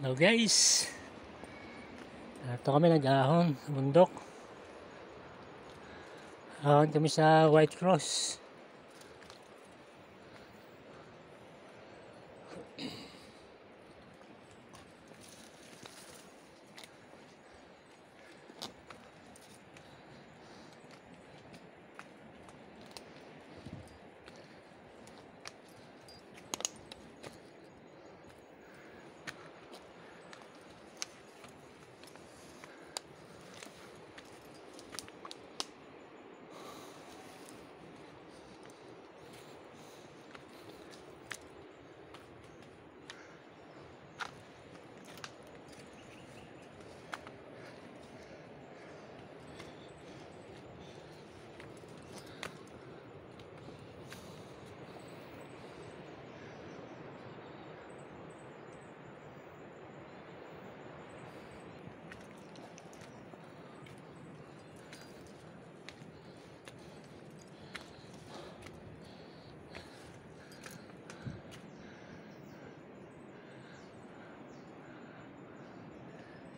Hello guys. Ito kami nag-ahon bundok. Ahon kami sa White Cross.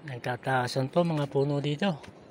Nagtataasan po mga puno dito.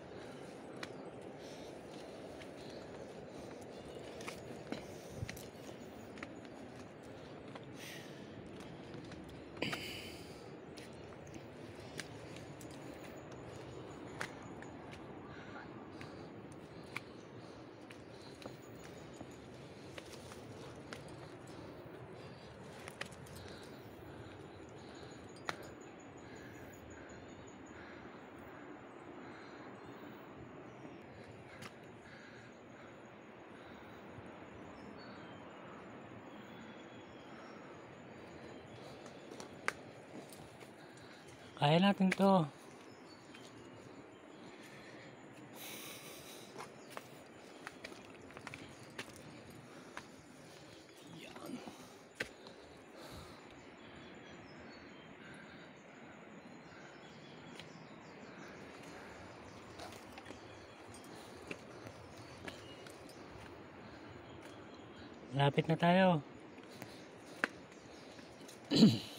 Kaya natin to. Lapit na tayo.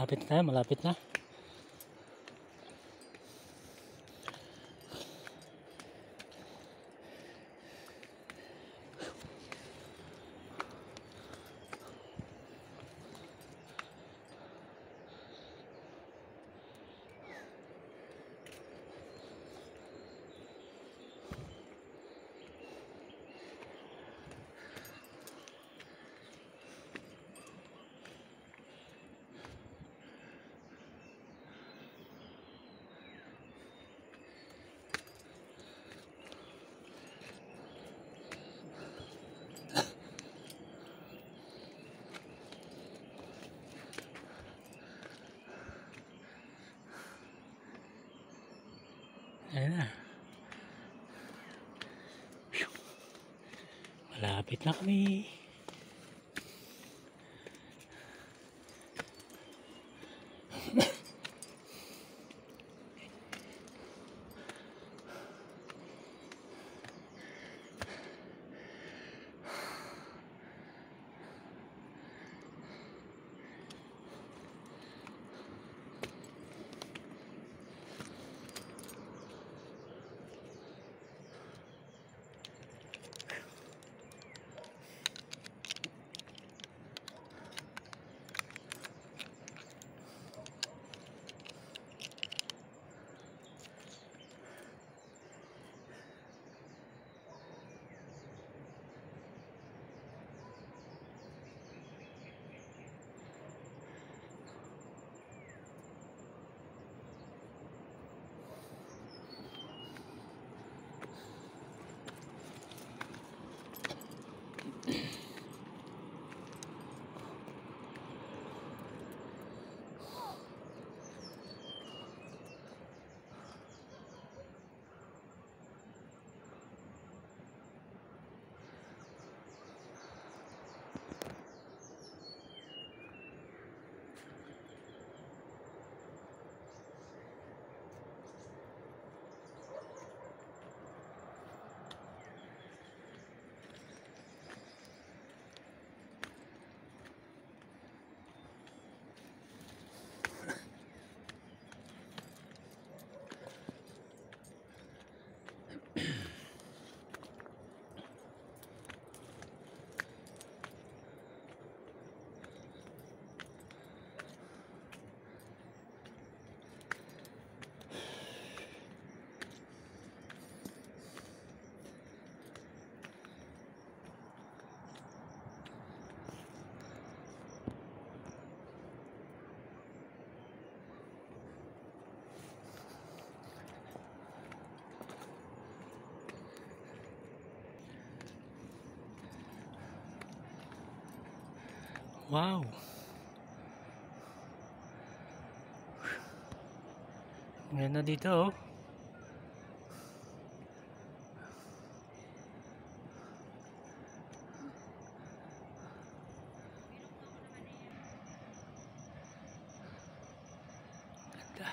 Malapit na malapit na. Ayan na. Malapit na kami. Wow. Ngayon na dito oh. Ganda.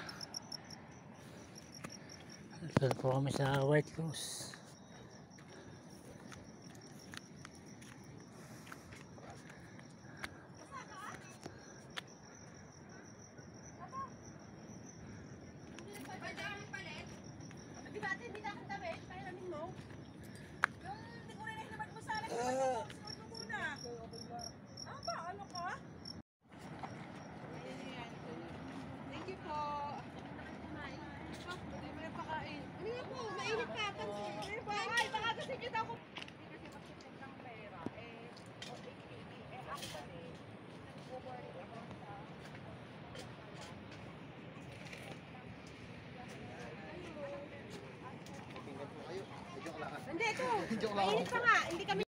Ito po kami sa White Rose. Joke lang. Mainit pa nga, hindi kami